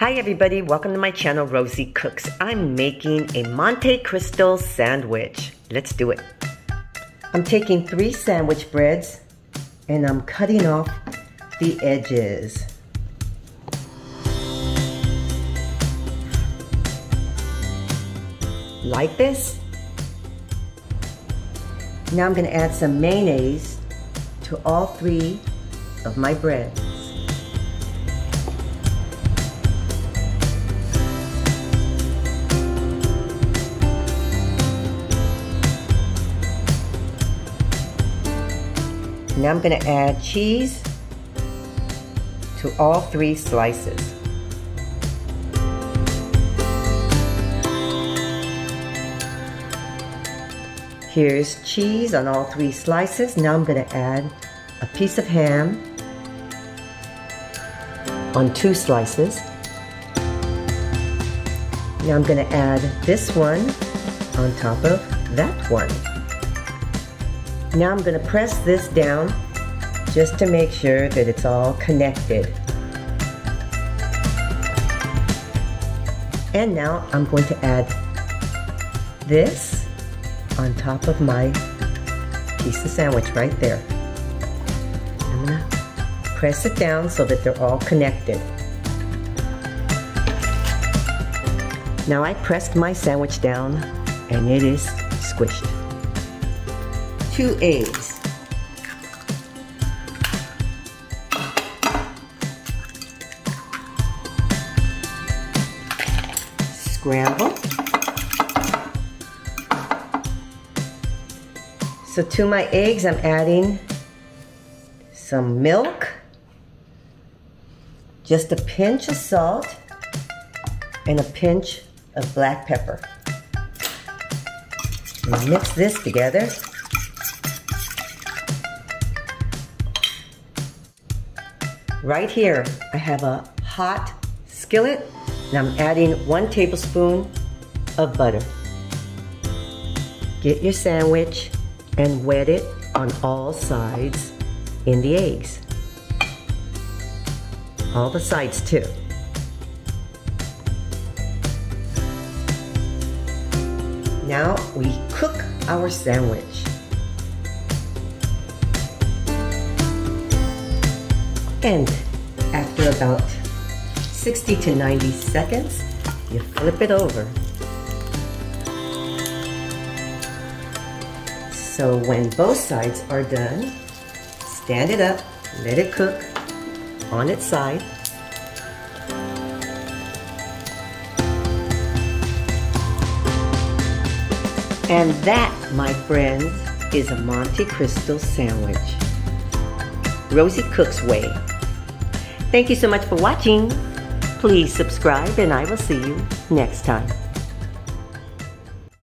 Hi everybody, welcome to my channel Rosie Cooks. I'm making a Monte Cristo sandwich. Let's do it. I'm taking three sandwich breads and I'm cutting off the edges. Like this. Now I'm gonna add some mayonnaise to all three of my breads. Now I'm going to add cheese to all three slices. Here's cheese on all three slices. Now I'm going to add a piece of ham on two slices. Now I'm going to add this one on top of that one. Now I'm going to press this down just to make sure that it's all connected. And now I'm going to add this on top of my piece of sandwich right there. I'm going to press it down so that they're all connected. Now I pressed my sandwich down and it is squished two eggs. Scramble. So to my eggs, I'm adding some milk, just a pinch of salt, and a pinch of black pepper. And mix this together. Right here, I have a hot skillet and I'm adding one tablespoon of butter. Get your sandwich and wet it on all sides in the eggs. All the sides too. Now we cook our sandwich. And after about 60 to 90 seconds, you flip it over. So when both sides are done, stand it up, let it cook on its side. And that, my friends, is a Monte Cristo sandwich. Rosie Cook's Way. Thank you so much for watching. Please subscribe and I will see you next time.